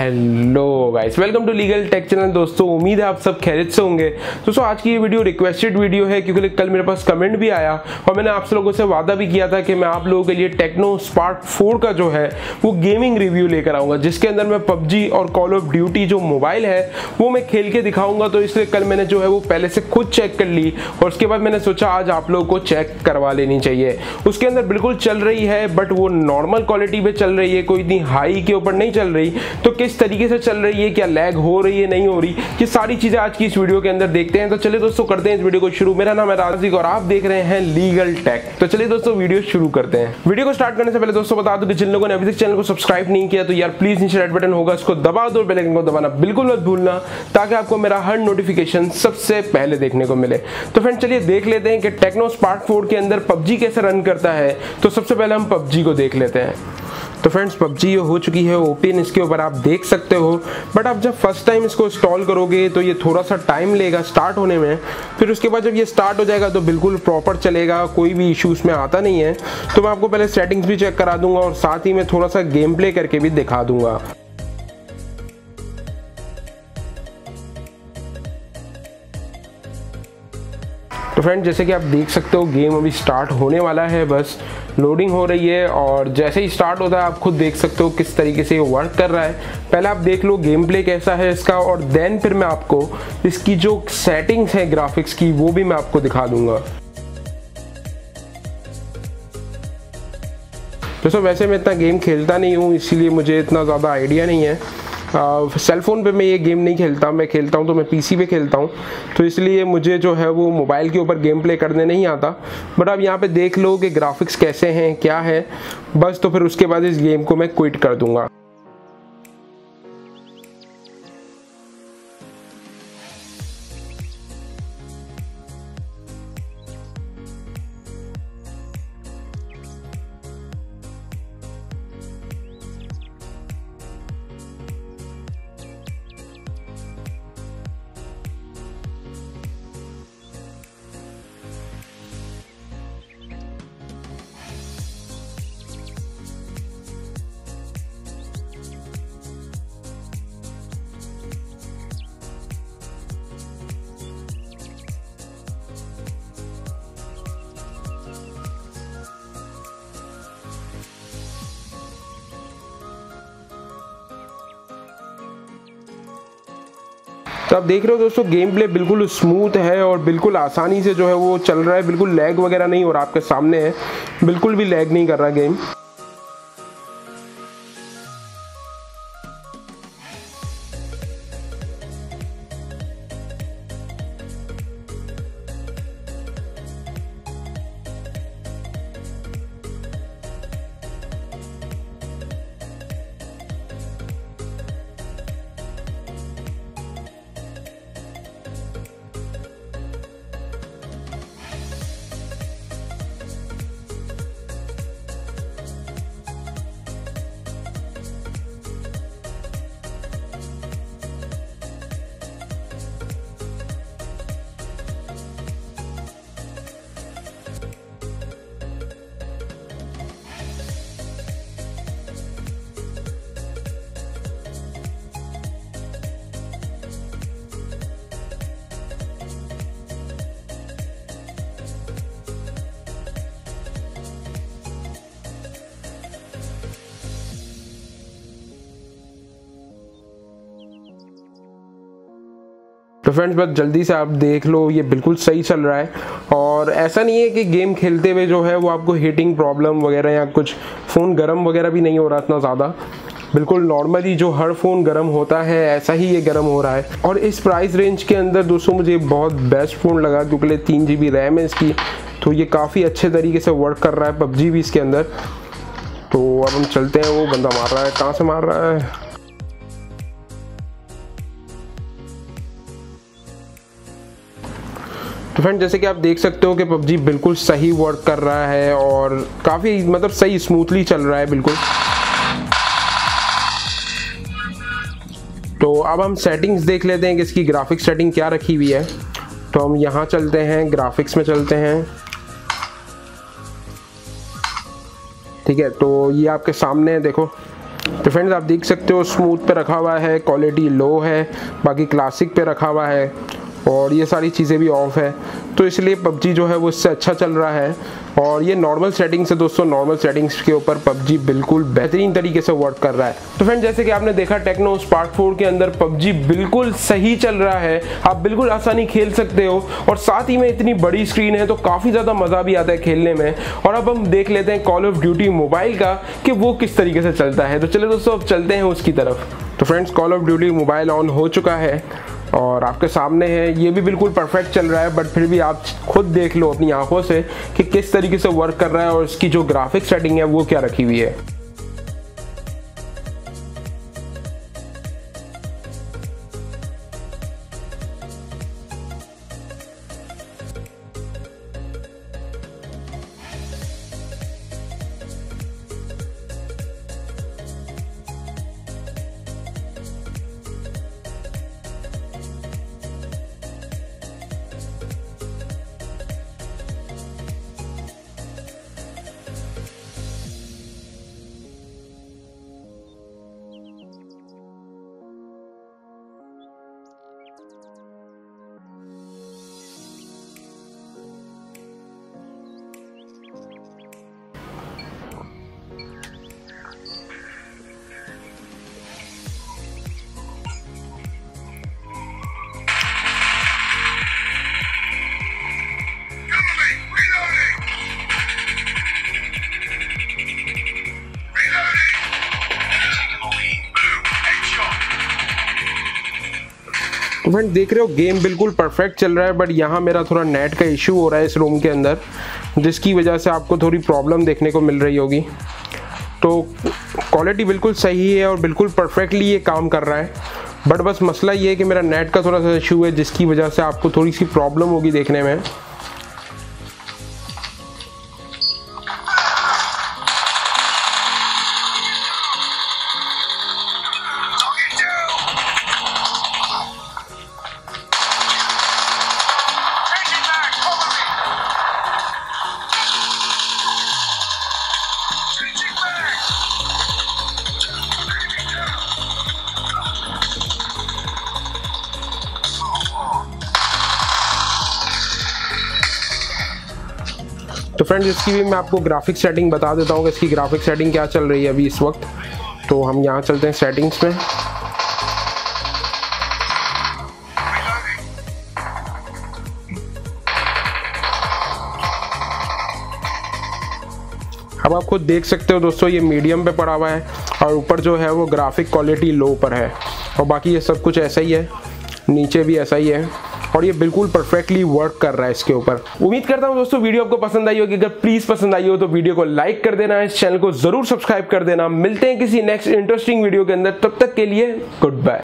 Hello guys welcome to legal tech channel दोस्तों। उम्मीद है आप सब खैरियत से होंगे। दोस्तों, आज की ये वीडियो रिक्वेस्टेड वीडियो है, क्योंकि कल मेरे पास कमेंट भी आया और मैंने आप लोगों से वादा भी किया था कि मैं आप लोगों के लिए टेक्नो स्पार्क 4 का जो है, वो गेमिंग रिव्यू लेकर आऊँगा, जिसके अंदर मैं पबजी और कॉल ऑफ़ ड्यूटी जो मोबाइल है, वो मैं खेल के दिखाऊँगा। तो इसलिए कल मैंने जो है, वो पहले से खुद चेक कर ली और उसके बाद मैंने सोचा, आज आप लोगों को चेक करवा लेनी चाहिए। उसके अंदर बिल्कुल चल रही है बट वो नॉर्मल क्वालिटी पे चल रही है, कोई इतनी हाई के ऊपर नहीं चल रही। तो किस तरीके से चल रही है, क्या लैग हो रही है, नहीं हो रही, ये सारी चीज़ें आज की इस वीडियो के अंदर देखते हैं। तो चलिए दोस्तों, करते हैं इस वीडियो को शुरू। मेरा नाम है राजिक और आप देख रहे हैं लीगल टेक तो चलिए दोस्तों वीडियो शुरू करते हैं। वीडियो को स्टार्ट करने से पहले दोस्तों, बता दो कि जिन लोगों ने अभी तक चैनल को सब्सक्राइब नहीं किया तो यार प्लीज़ नीचे रेड बटन होगा उसको दबा दो बेल आइकन को दबाना बिल्कुल मत भूलना, ताकि आपको मेरा हर नोटिफिकेशन सबसे पहले देखने को मिले। तो फ्रेंड चलिए देख लेते हैं कि टेक्नो स्पार्क फोर के अंदर पबजी कैसे रन करता है। तो सबसे पहले हम पबजी को देख लेते हैं। तो फ्रेंड्स पबजी ये हो चुकी है ओपन इसके ऊपर आप देख सकते हो। बट आप जब फ़र्स्ट टाइम इसको इंस्टॉल करोगे तो ये थोड़ा सा टाइम लेगा स्टार्ट होने में। फिर उसके बाद जब ये स्टार्ट हो जाएगा तो बिल्कुल प्रॉपर चलेगा, कोई भी इशू उसमें आता नहीं है। तो मैं आपको पहले सेटिंग्स भी चेक करा दूँगा और साथ ही में थोड़ा सा गेम प्ले करके भी दिखा दूँगा। तो फ्रेंड जैसे कि आप देख सकते हो गेम अभी स्टार्ट होने वाला है बस। लोडिंग हो रही है और जैसे ही स्टार्ट होता है, आप खुद देख सकते हो किस तरीके से ये वर्क कर रहा है। पहले आप देख लो गेम प्ले कैसा है इसका और देन फिर मैं आपको इसकी जो सेटिंग्स है ग्राफिक्स की, वो भी मैं आपको दिखा दूँगा। दोस्तों वैसे मैं इतना गेम खेलता नहीं हूँ, इसीलिए मुझे इतना ज़्यादा आइडिया नहीं है। सेल फ़ोन पे मैं ये गेम नहीं खेलता, मैं खेलता हूँ तो मैं पीसी पे खेलता हूँ। तो इसलिए मुझे जो है वो मोबाइल के ऊपर गेम प्ले करने नहीं आता। बट अब यहाँ पे देख लो कि ग्राफिक्स कैसे हैं, क्या है। बस तो फिर उसके बाद इस गेम को मैं क्विट कर दूँगा। तो आप देख रहे हो दोस्तों गेम प्ले बिल्कुल स्मूथ है और बिल्कुल आसानी से जो है वो चल रहा है। बिल्कुल लैग वगैरह नहीं और आपके सामने है। बिल्कुल भी लैग नहीं कर रहा गेम तो फ्रेंड्स, बस जल्दी से आप देख लो, ये बिल्कुल सही चल रहा है। और ऐसा नहीं है कि गेम खेलते हुए जो है वो आपको हीटिंग प्रॉब्लम वगैरह या कुछ फ़ोन गर्म वगैरह भी नहीं हो रहा इतना ज़्यादा। बिल्कुल नॉर्मली जो हर फ़ोन गर्म होता है, ऐसा ही ये गर्म हो रहा है। और इस प्राइस रेंज के अंदर दोस्तों, मुझे बहुत बेस्ट फ़ोन लगा, क्योंकि तीन जी बी रैम है इसकी। तो ये काफ़ी अच्छे तरीके से वर्क कर रहा है, पबजी भी इसके अंदर। तो अब हम चलते हैं, वो बंदा मार रहा है, कहाँ से मार रहा है? तो फ्रेंड जैसे कि आप देख सकते हो कि पबजी बिल्कुल सही वर्क कर रहा है और काफ़ी मतलब सही स्मूथली चल रहा है बिल्कुल। तो अब हम सेटिंग्स देख लेते हैं कि इसकी ग्राफिक्स सेटिंग क्या रखी हुई है। तो हम यहाँ चलते हैं ग्राफिक्स में चलते हैं। ठीक है तो ये आपके सामने है, देखो। तो फ्रेंड्स आप देख सकते हो स्मूथ पे रखा हुआ है क्वालिटी लो है, बाकी क्लासिक पे रखा हुआ है। और ये सारी चीज़ें भी ऑफ़ है। तो इसलिए पबजी जो है वो इससे अच्छा चल रहा है। और ये नॉर्मल सेटिंग्स से दोस्तों नॉर्मल सेटिंग्स के ऊपर पबजी बिल्कुल बेहतरीन तरीके से वर्क कर रहा है। तो फ्रेंड जैसे कि आपने देखा टेक्नो स्पार्क फोर के अंदर पबजी बिल्कुल सही चल रहा है। आप बिल्कुल आसानी खेल सकते हो। और साथ ही में इतनी बड़ी स्क्रीन है तो काफ़ी ज़्यादा मज़ा भी आता है खेलने में। और अब हम देख लेते हैं कॉल ऑफ़ ड्यूटी मोबाइल का कि वो किस तरीके से चलता है। तो चले दोस्तों, अब चलते हैं उसकी तरफ़। तो friends call of duty mobile on हो चुका है। और आपके सामने है, ये भी बिल्कुल परफेक्ट चल रहा है बट फिर भी आप खुद देख लो अपनी आँखों से कि किस तरीके से वर्क कर रहा है और इसकी जो ग्राफिक सेटिंग है, वो क्या रखी हुई है। तो फ्रेंड देख रहे हो गेम बिल्कुल परफेक्ट चल रहा है बट यहाँ मेरा थोड़ा नेट का इशू हो रहा है इस रूम के अंदर, जिसकी वजह से आपको थोड़ी प्रॉब्लम देखने को मिल रही होगी। तो क्वालिटी बिल्कुल सही है और बिल्कुल परफेक्टली ये काम कर रहा है। बट बस मसला ये है कि मेरा नेट का थोड़ा सा इशू है, जिसकी वजह से आपको थोड़ी सी प्रॉब्लम होगी देखने में। फ्रेंड्स इसकी भी मैं आपको ग्राफिक सेटिंग बता देता हूँ कि इसकी ग्राफिक सेटिंग क्या चल रही है अभी इस वक्त। तो हम यहाँ चलते हैं सेटिंग्स में अब आप खुद देख सकते हो दोस्तों, ये मीडियम पे पड़ा हुआ है और ऊपर जो है वो ग्राफिक क्वालिटी लो पर है। और बाकी ये सब कुछ ऐसा ही है। नीचे भी ऐसा ही है। और ये बिल्कुल परफेक्टली वर्क कर रहा है इसके ऊपर। उम्मीद करता हूँ दोस्तों, वीडियो आपको पसंद आई होगी। अगर प्लीज़ पसंद आई हो तो वीडियो को लाइक कर देना, इस चैनल को ज़रूर सब्सक्राइब कर देना। मिलते हैं किसी नेक्स्ट इंटरेस्टिंग वीडियो के अंदर। तब तक के लिए गुड बाय